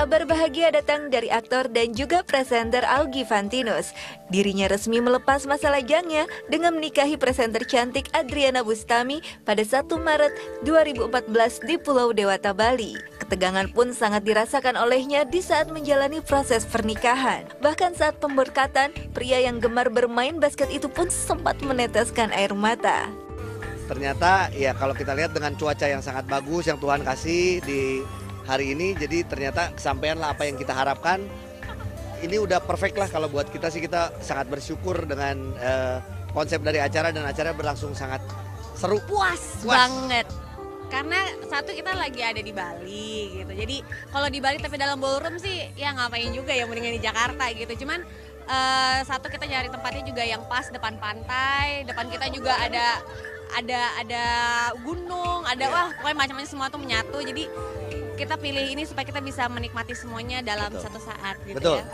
Kabar bahagia datang dari aktor dan juga presenter Augie Fantinus. Dirinya resmi melepas masa lajangnya dengan menikahi presenter cantik Adriana Bustami pada 1 Maret 2014 di Pulau Dewata, Bali. Ketegangan pun sangat dirasakan olehnya di saat menjalani proses pernikahan. Bahkan saat pemberkatan, pria yang gemar bermain basket itu pun sempat meneteskan air mata. ternyata ya kalau kita lihat dengan cuaca yang sangat bagus yang Tuhan kasih di hari ini jadi ternyata kesampaian lah apa yang kita harapkan. Ini udah perfect lah kalau buat kita sih kita sangat bersyukur dengan eh, konsep dari acara dan acara berlangsung sangat seru. Puas, Puas. banget. Karena satu kita lagi ada di Bali gitu. Jadi kalau di Bali tapi dalam ballroom sih ya ngapain juga ya mendingan di Jakarta gitu. Cuman eh, satu kita nyari tempatnya juga yang pas depan pantai. Depan kita juga ada ada ada gunung ada Iya. wah pokoknya macam-macam semua tuh menyatu. Jadi kita pilih ini supaya kita bisa menikmati semuanya dalam Betul. satu saat gitu Betul. ya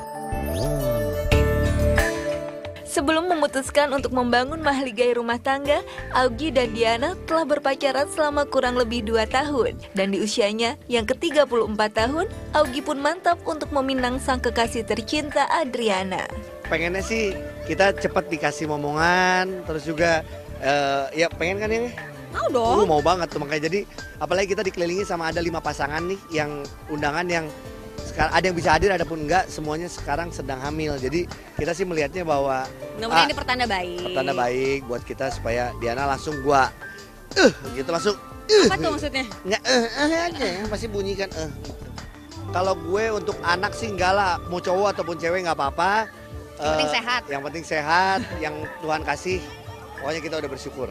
Sebelum memutuskan untuk membangun mahligai rumah tangga, Augie dan Diana telah berpacaran selama kurang lebih 2 tahun. Dan di usianya yang ke-34 tahun, Augie pun mantap untuk meminang sang kekasih tercinta Adriana. pengennya sih kita cepet dikasih momongan terus juga eh, ya pengen kan ya mau Uh, dong mau banget tuh makanya jadi apalagi kita dikelilingi sama ada lima pasangan nih yang undangan yang sekarang ada yang bisa hadir ada pun enggak semuanya sekarang sedang hamil. Jadi kita sih melihatnya bahwa mudah-mudahan Ah, ini pertanda baik. pertanda baik buat kita supaya Diana langsung gua eh gitu langsung apa tuh maksudnya? Nggak eh eh aja ya pasti bunyikan eh. Kalau gue untuk anak sih enggak lah mau cowok ataupun cewek nggak apa-apa. Yang penting Eh, sehat. yang penting sehat yang Tuhan kasih pokoknya kita udah bersyukur